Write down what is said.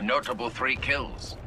A notable three kills.